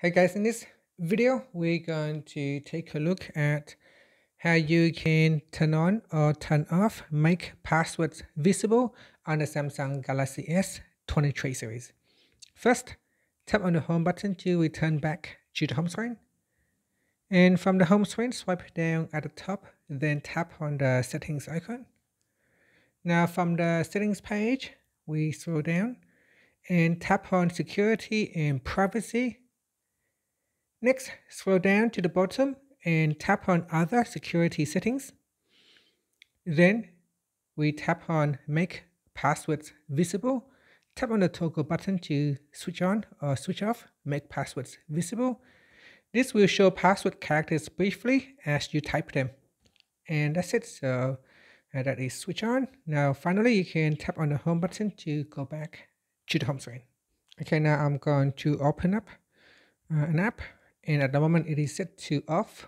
Hey guys, in this video, we're going to take a look at how you can turn on or turn off make passwords visible on the Samsung Galaxy S23 series. First, tap on the home button to return back to the home screen. And from the home screen, swipe down at the top, then tap on the settings icon. Now from the settings page, we scroll down and tap on security and privacy Next, scroll down to the bottom and tap on Other Security Settings. Then we tap on Make Passwords Visible. Tap on the toggle button to switch on or switch off Make Passwords Visible. This will show password characters briefly as you type them. And that's it. So uh, that is switch on. Now finally you can tap on the home button to go back to the home screen. Okay, now I'm going to open up uh, an app and at the moment it is set to off.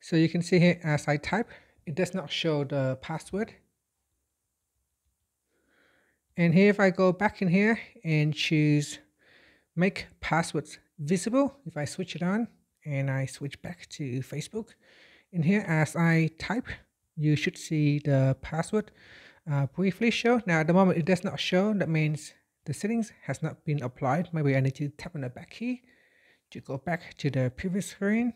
So you can see here as I type it does not show the password. And here if I go back in here and choose make passwords visible if I switch it on and I switch back to Facebook in here as I type you should see the password uh, briefly show. Now at the moment it does not show. That means the settings has not been applied. Maybe I need to tap on the back key to go back to the previous screen.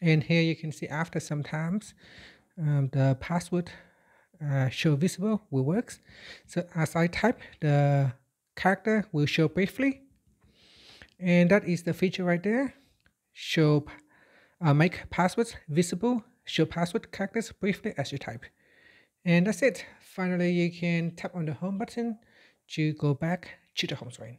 And here you can see after some times um, the password uh, show visible will works. So as I type, the character will show briefly. And that is the feature right there. Show, uh, make passwords visible, show password characters briefly as you type. And that's it. Finally, you can tap on the home button to go back to the home screen.